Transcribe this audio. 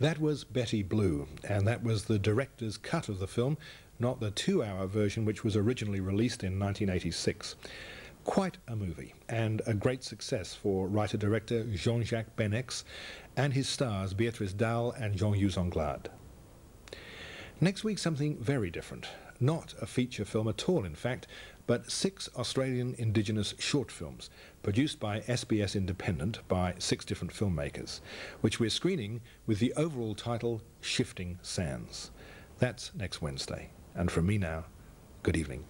That was Betty Blue, and that was the director's cut of the film, not the two hour version which was originally released in 1986. Quite a movie, and a great success for writer director Jean Jacques Beineix and his stars Beatrice Dalle and Jean Hugues Anglade. Next week, something very different. Not a feature film at all, in fact, but six Australian Indigenous short films produced by SBS Independent by six different filmmakers, which we're screening with the overall title Shifting Sands. That's next Wednesday. And from me now, good evening.